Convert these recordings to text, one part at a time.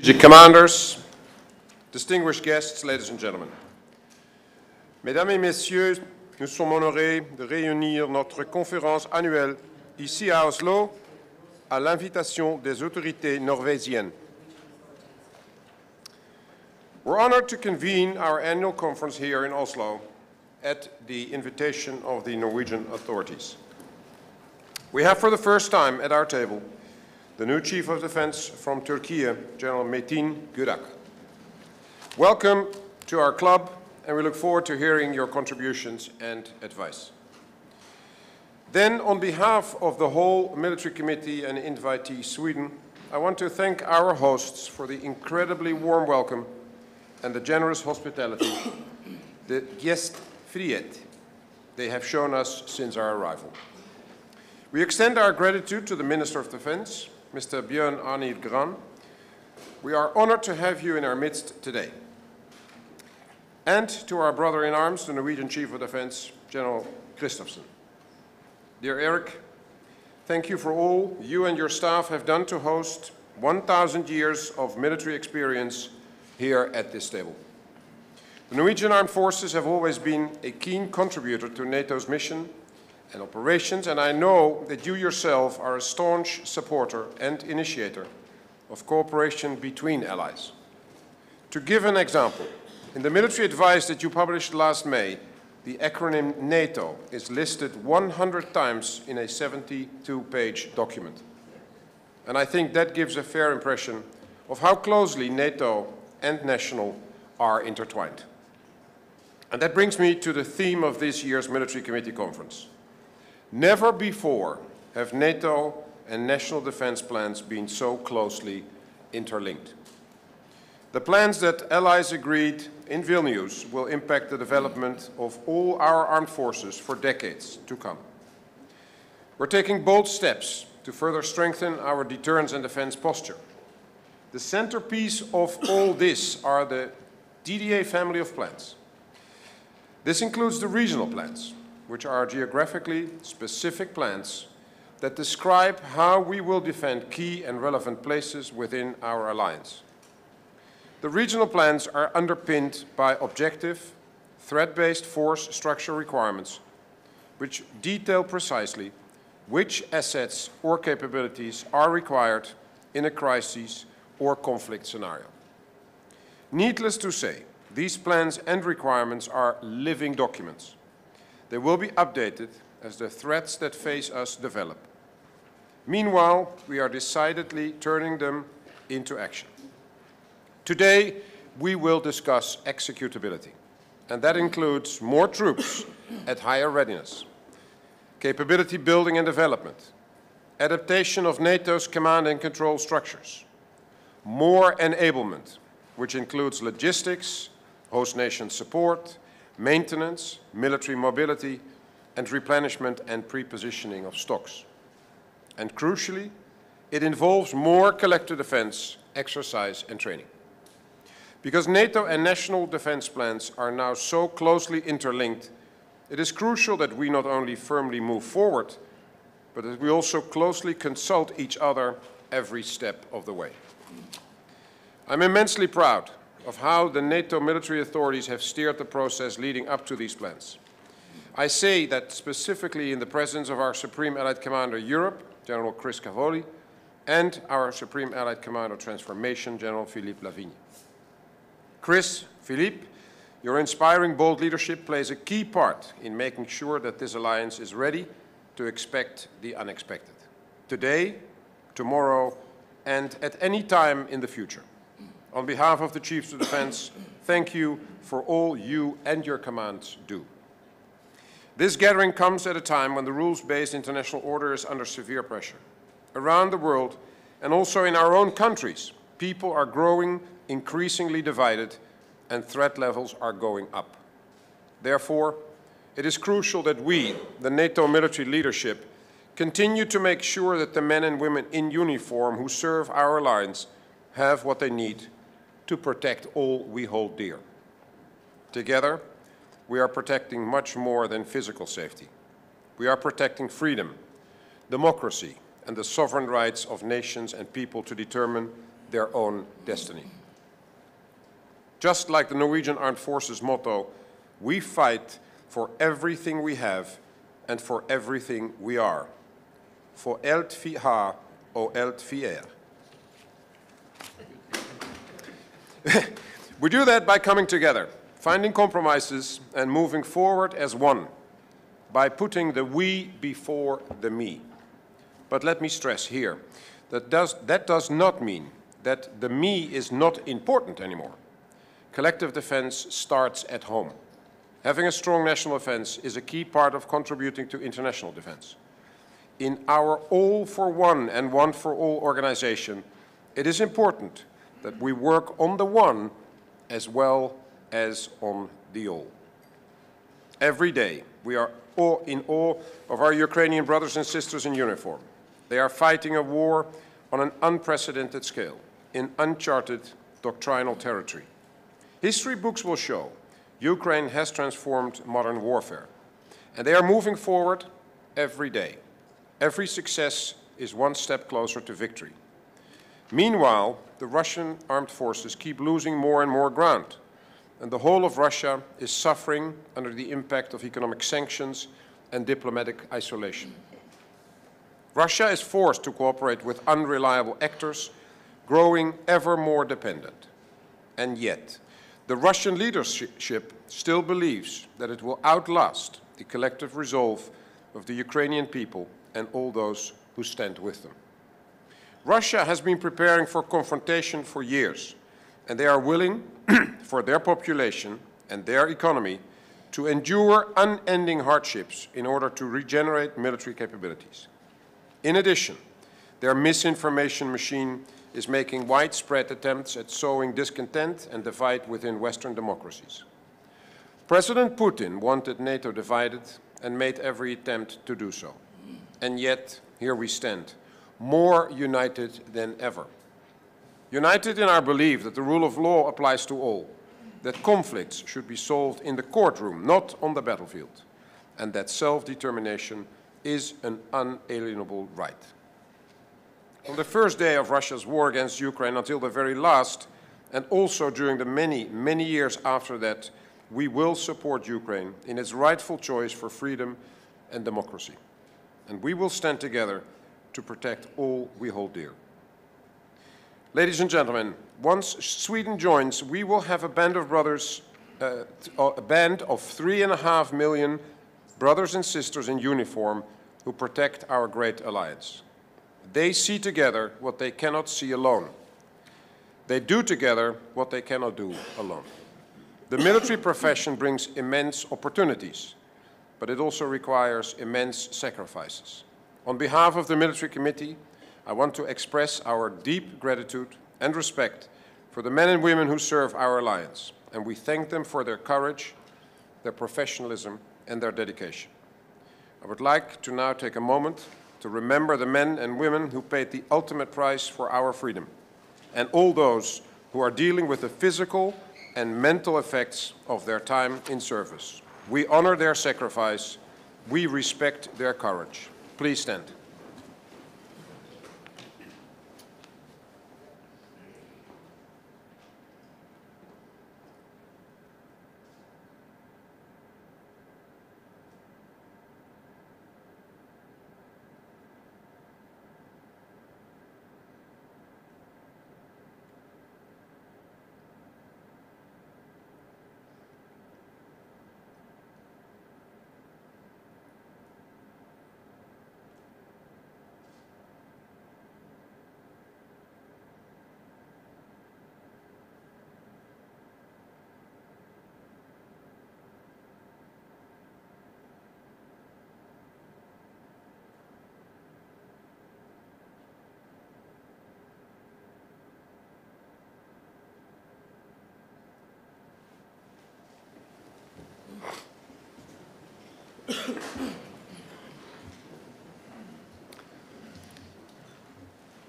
Strategic Commanders, distinguished guests, ladies and gentlemen. Mesdames et Messieurs, nous sommes honorés de réunir notre conférence annuelle ici à Oslo à l'invitation des autorités norvégiennes. We're honored to convene our annual conference here in Oslo at the invitation of the Norwegian authorities. We have for the first time at our table the new Chief of Defense from Turkey, General Metin Gürak. Welcome to our club, and we look forward to hearing your contributions and advice. Then, on behalf of the whole Military Committee and invitee Sweden, I want to thank our hosts for the incredibly warm welcome and the generous hospitality, the gästfrihet they have shown us since our arrival. We extend our gratitude to the Minister of Defense, Mr. Bjørn Arild Gram. We are honored to have you in our midst today. And to our brother in arms, the Norwegian Chief of Defense, General Kristoffersen. Dear Eirik, thank you for all you and your staff have done to host 1,000 years of military experience here at this table. The Norwegian Armed Forces have always been a keen contributor to NATO's mission and operations, and I know that you yourself are a staunch supporter and initiator of cooperation between allies. To give an example, in the military advice that you published last May, the acronym NATO is listed 100 times in a 72-page document. And I think that gives a fair impression of how closely NATO and national are intertwined. And that brings me to the theme of this year's Military Committee Conference. Never before have NATO and national defense plans been so closely interlinked. The plans that allies agreed in Vilnius will impact the development of all our armed forces for decades to come. We're taking bold steps to further strengthen our deterrence and defense posture. The centerpiece of all this are the DDA family of plans. This includes the regional plans, which are geographically specific plans that describe how we will defend key and relevant places within our alliance. The regional plans are underpinned by objective, threat-based force structure requirements, which detail precisely which assets or capabilities are required in a crisis or conflict scenario. Needless to say, these plans and requirements are living documents they will be updated as the threats that face us develop. Meanwhile, we are decidedly turning them into action. Today, we will discuss executability, and that includes more troops at higher readiness, capability building and development, adaptation of NATO's command and control structures, more enablement, which includes logistics, host nation support, maintenance, military mobility, and replenishment and prepositioning of stocks. And crucially, it involves more collective defense, exercise, and training. Because NATO and national defense plans are now so closely interlinked, it is crucial that we not only firmly move forward, but that we also closely consult each other every step of the way. I'm immensely proud of how the NATO military authorities have steered the process leading up to these plans. I say that specifically in the presence of our Supreme Allied Commander Europe, General Chris Cavoli, and our Supreme Allied Commander Transformation, General Philippe Lavigne. Chris, Philippe, your inspiring bold leadership plays a key part in making sure that this alliance is ready to expect the unexpected. Today, tomorrow, and at any time in the future. On behalf of the Chiefs of Defense, thank you for all you and your commands do. This gathering comes at a time when the rules-based international order is under severe pressure. Around the world, and also in our own countries, people are growing increasingly divided and threat levels are going up. Therefore, it is crucial that we, the NATO military leadership, continue to make sure that the men and women in uniform who serve our alliance have what they need to protect all we hold dear. Together, we are protecting much more than physical safety. We are protecting freedom, democracy, and the sovereign rights of nations and people to determine their own destiny. Just like the Norwegian Armed Forces motto, we fight for everything we have and for everything we are. For elt vi har og elt vi er. we do that by coming together, finding compromises, and moving forward as one, by putting the we before the me. But let me stress here that does, that does not mean that the me is not important anymore. Collective defense starts at home. Having a strong national defense is a key part of contributing to international defense. In our all for one and one for all organization, it is important that we work on the one as well as on the all. Every day, we are in awe of our Ukrainian brothers and sisters in uniform. They are fighting a war on an unprecedented scale, in uncharted doctrinal territory. History books will show Ukraine has transformed modern warfare, and they are moving forward every day. Every success is one step closer to victory. Meanwhile, the Russian armed forces keep losing more and more ground, and the whole of Russia is suffering under the impact of economic sanctions and diplomatic isolation. Russia is forced to cooperate with unreliable actors, growing ever more dependent. And yet, the Russian leadership still believes that it will outlast the collective resolve of the Ukrainian people and all those who stand with them. Russia has been preparing for confrontation for years, and they are willing for their population and their economy to endure unending hardships in order to regenerate military capabilities. In addition, their misinformation machine is making widespread attempts at sowing discontent and divide within Western democracies. President Putin wanted NATO divided and made every attempt to do so. And yet, here we stand, more united than ever. United in our belief that the rule of law applies to all, that conflicts should be solved in the courtroom, not on the battlefield, and that self-determination is an unalienable right. From the first day of Russia's war against Ukraine until the very last, and also during the many, many years after that, we will support Ukraine in its rightful choice for freedom and democracy. And we will stand together to protect all we hold dear. Ladies and gentlemen, once Sweden joins, we will have a band of brothers, uh, a band of three and a half million brothers and sisters in uniform who protect our great alliance. They see together what they cannot see alone. They do together what they cannot do alone. The military profession brings immense opportunities, but it also requires immense sacrifices. On behalf of the Military Committee, I want to express our deep gratitude and respect for the men and women who serve our alliance, and we thank them for their courage, their professionalism, and their dedication. I would like to now take a moment to remember the men and women who paid the ultimate price for our freedom, and all those who are dealing with the physical and mental effects of their time in service. We honor their sacrifice. We respect their courage. Please stand.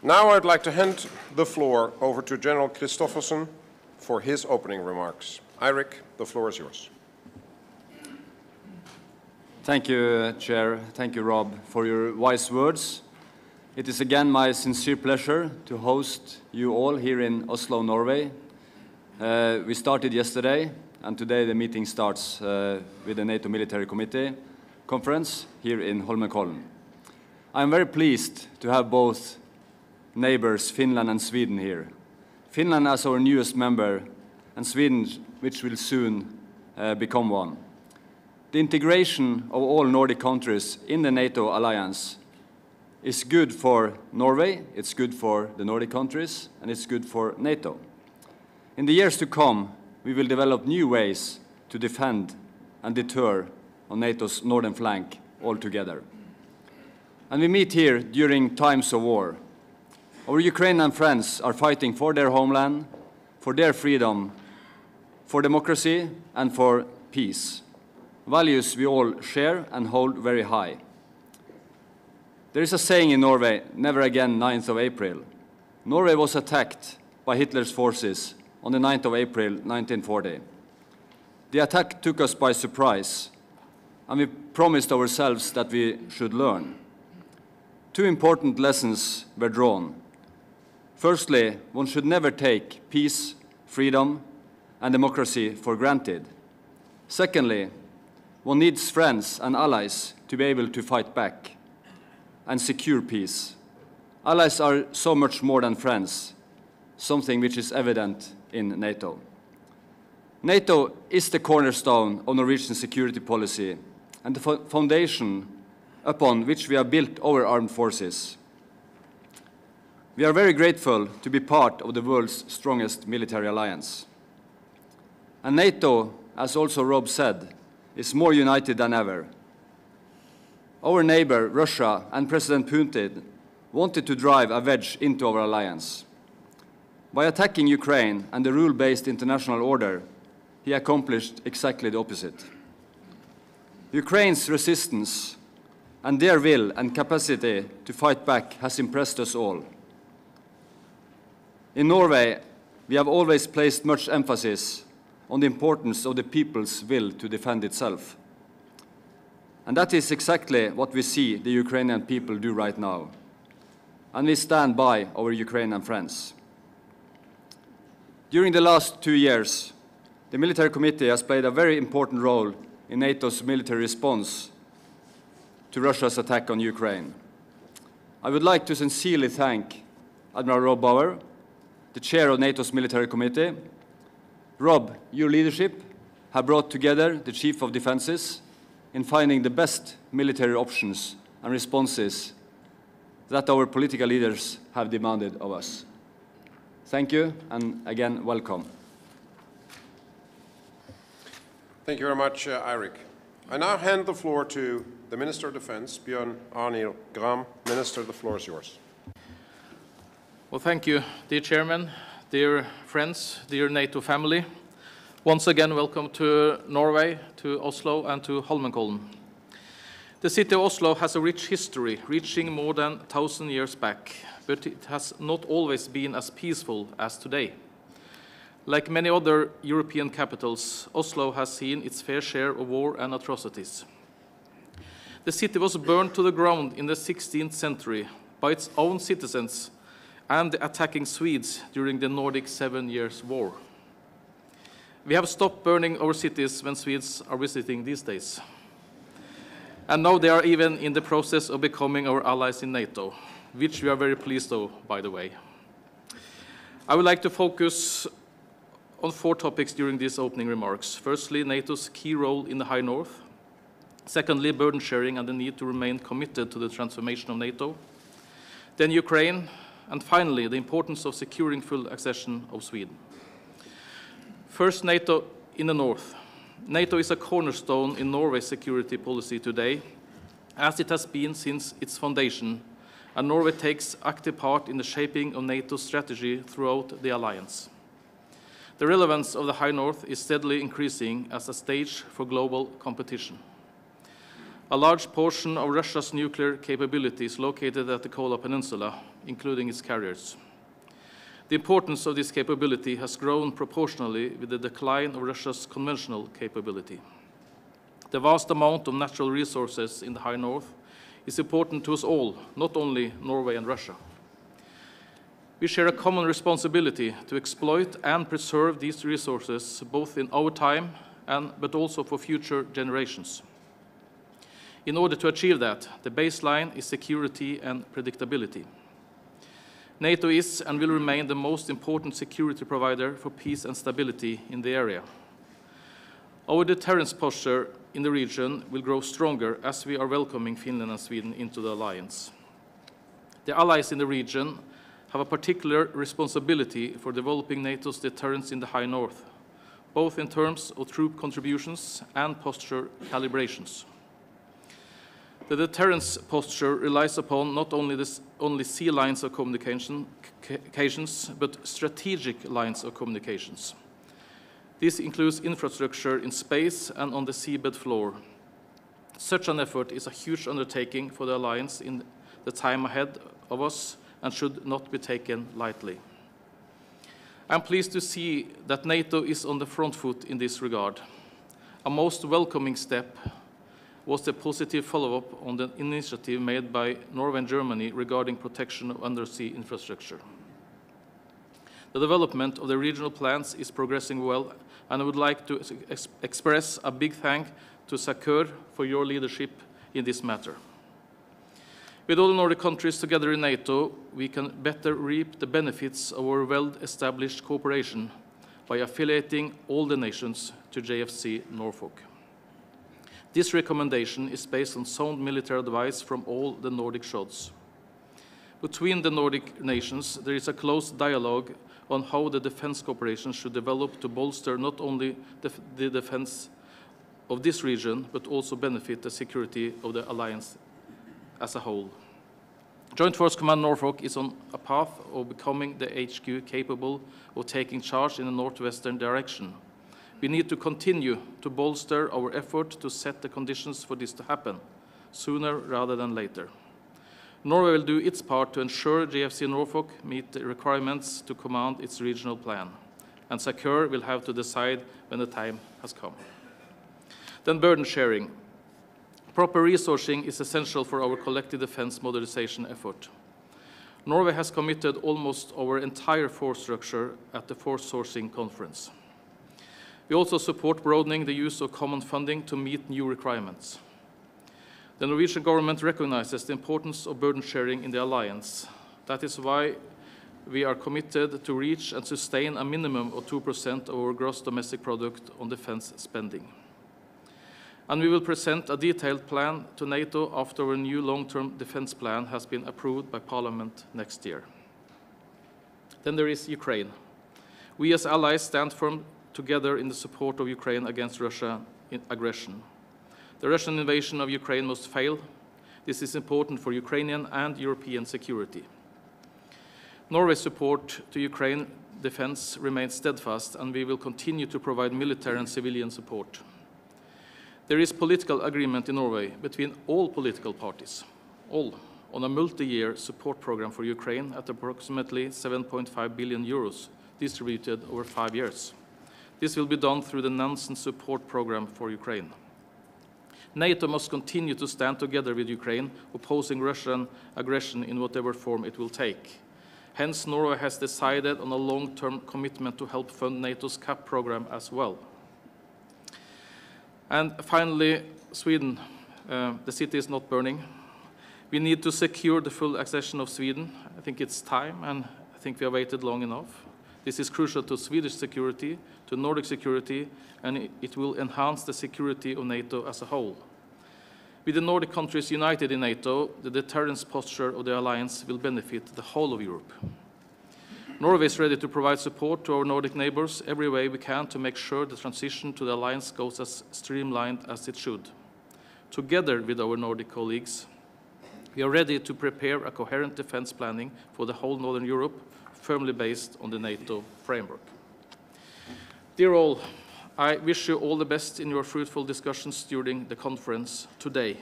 Now I'd like to hand the floor over to General Kristoffersen for his opening remarks. Eirik, the floor is yours. Thank you, Chair. Thank you, Rob, for your wise words. It is again my sincere pleasure to host you all here in Oslo, Norway. Uh, we started yesterday, and today the meeting starts uh, with the NATO Military Committee conference here in Holmenkollen. I am very pleased to have both neighbors, Finland and Sweden, here. Finland as our newest member, and Sweden, which will soon uh, become one. The integration of all Nordic countries in the NATO alliance is good for Norway, it's good for the Nordic countries, and it's good for NATO. In the years to come, we will develop new ways to defend and deter on NATO's northern flank altogether. And we meet here during times of war. Our Ukrainian friends are fighting for their homeland, for their freedom, for democracy, and for peace. Values we all share and hold very high. There is a saying in Norway, never again 9th of April. Norway was attacked by Hitler's forces on the 9th of April 1940. The attack took us by surprise, and we promised ourselves that we should learn. Two important lessons were drawn. Firstly, one should never take peace, freedom, and democracy for granted. Secondly, one needs friends and allies to be able to fight back and secure peace. Allies are so much more than friends, something which is evident in NATO. NATO is the cornerstone of Norwegian security policy and the foundation upon which we have built our armed forces. We are very grateful to be part of the world's strongest military alliance. And NATO, as also Rob said, is more united than ever. Our neighbor, Russia, and President Putin wanted to drive a wedge into our alliance. By attacking Ukraine and the rule-based international order, he accomplished exactly the opposite. Ukraine's resistance and their will and capacity to fight back has impressed us all. In Norway, we have always placed much emphasis on the importance of the people's will to defend itself. And that is exactly what we see the Ukrainian people do right now. And we stand by our Ukrainian friends. During the last two years, the Military Committee has played a very important role in NATO's military response to Russia's attack on Ukraine. I would like to sincerely thank Admiral Rob Bauer, the chair of NATO's Military Committee. Rob, your leadership have brought together the Chief of Defenses in finding the best military options and responses that our political leaders have demanded of us. Thank you, and again, welcome. Thank you very much, uh, Eirik. I now hand the floor to the Minister of Defense, Bjørn Arild Gram. Minister, the floor is yours. Well, thank you, dear Chairman, dear friends, dear NATO family. Once again, welcome to Norway, to Oslo, and to Holmenkollen. The city of Oslo has a rich history, reaching more than 1,000 years back, but it has not always been as peaceful as today. Like many other European capitals, Oslo has seen its fair share of war and atrocities. The city was burned to the ground in the 16th century by its own citizens and the attacking Swedes during the Nordic Seven Years' War. We have stopped burning our cities when Swedes are visiting these days. And now they are even in the process of becoming our allies in NATO, which we are very pleased of, by the way. I would like to focus on four topics during these opening remarks. Firstly, NATO's key role in the High North. Secondly, burden sharing and the need to remain committed to the transformation of NATO. Then Ukraine. And finally, the importance of securing full accession of Sweden. First, NATO in the north. NATO is a cornerstone in Norway's security policy today, as it has been since its foundation, and Norway takes active part in the shaping of NATO's strategy throughout the alliance. The relevance of the High North is steadily increasing as a stage for global competition. A large portion of Russia's nuclear capability is located at the Kola Peninsula, including its carriers. The importance of this capability has grown proportionally with the decline of Russia's conventional capability. The vast amount of natural resources in the High North is important to us all, not only Norway and Russia. We share a common responsibility to exploit and preserve these resources, both in our time and but also for future generations. In order to achieve that, the baseline is security and predictability. NATO is and will remain the most important security provider for peace and stability in the area. Our deterrence posture in the region will grow stronger as we are welcoming Finland and Sweden into the alliance. The allies in the region have a particular responsibility for developing NATO's deterrence in the high north, both in terms of troop contributions and posture calibrations. The deterrence posture relies upon not only, this, only sea lines of communication, communications, but strategic lines of communications. This includes infrastructure in space and on the seabed floor. Such an effort is a huge undertaking for the alliance in the time ahead of us and should not be taken lightly. I'm pleased to see that NATO is on the front foot in this regard. A most welcoming step was the positive follow-up on the initiative made by Norway and Germany regarding protection of undersea infrastructure. The development of the regional plans is progressing well, and I would like to ex express a big thank to SACEUR for your leadership in this matter. With all the Nordic countries together in NATO, we can better reap the benefits of our well-established cooperation by affiliating all the nations to JFC Norfolk. This recommendation is based on sound military advice from all the Nordic CHODs. Between the Nordic nations, there is a close dialogue on how the defense cooperation should develop to bolster not only the, the defense of this region, but also benefit the security of the alliance as a whole. Joint Force Command Norfolk is on a path of becoming the HQ capable of taking charge in the northwestern direction. We need to continue to bolster our effort to set the conditions for this to happen, sooner rather than later. Norway will do its part to ensure JFC Norfolk meet the requirements to command its regional plan, and SACEUR will have to decide when the time has come. Then burden sharing. Proper resourcing is essential for our collective defense modernization effort. Norway has committed almost our entire force structure at the Force Sourcing Conference. We also support broadening the use of common funding to meet new requirements. The Norwegian government recognizes the importance of burden sharing in the alliance. That is why we are committed to reach and sustain a minimum of 2% of our gross domestic product on defense spending. And we will present a detailed plan to NATO after our new long-term defense plan has been approved by Parliament next year. Then there is Ukraine. We as allies stand firm together in the support of Ukraine against Russian aggression. The Russian invasion of Ukraine must fail. This is important for Ukrainian and European security. Norway's support to Ukraine defense remains steadfast, and we will continue to provide military and civilian support. There is political agreement in Norway between all political parties, all, on a multi-year support program for Ukraine at approximately 7.5 billion euros distributed over five years. This will be done through the Nansen Support Program for Ukraine. NATO must continue to stand together with Ukraine, opposing Russian aggression in whatever form it will take. Hence, Norway has decided on a long-term commitment to help fund NATO's CAP program as well. And finally, Sweden. Uh, the city is not burning. We need to secure the full accession of Sweden. I think it's time, and I think we have waited long enough. This is crucial to Swedish security, to Nordic security, and it will enhance the security of NATO as a whole. With the Nordic countries united in NATO, the deterrence posture of the alliance will benefit the whole of Europe. Norway is ready to provide support to our Nordic neighbors every way we can to make sure the transition to the alliance goes as streamlined as it should. Together with our Nordic colleagues, we are ready to prepare a coherent defense planning for the whole Northern Europe firmly based on the NATO framework. Dear all, I wish you all the best in your fruitful discussions during the conference today.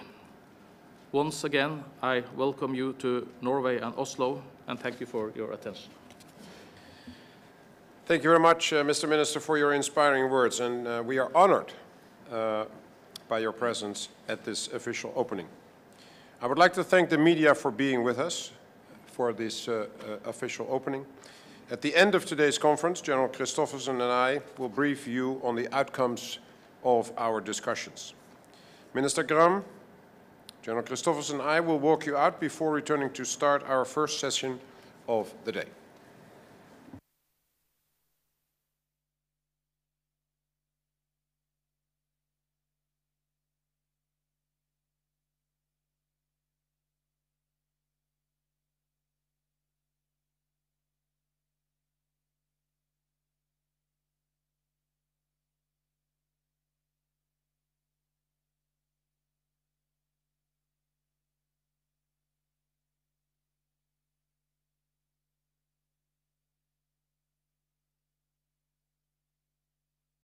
Once again, I welcome you to Norway and Oslo, and thank you for your attention. Thank you very much, uh, Mr. Minister, for your inspiring words, and uh, we are honored uh, by your presence at this official opening. I would like to thank the media for being with us for this uh, uh, official opening. At the end of today's conference, General Kristoffersen and I will brief you on the outcomes of our discussions. Minister Gram, General Kristoffersen and I will walk you out before returning to start our first session of the day.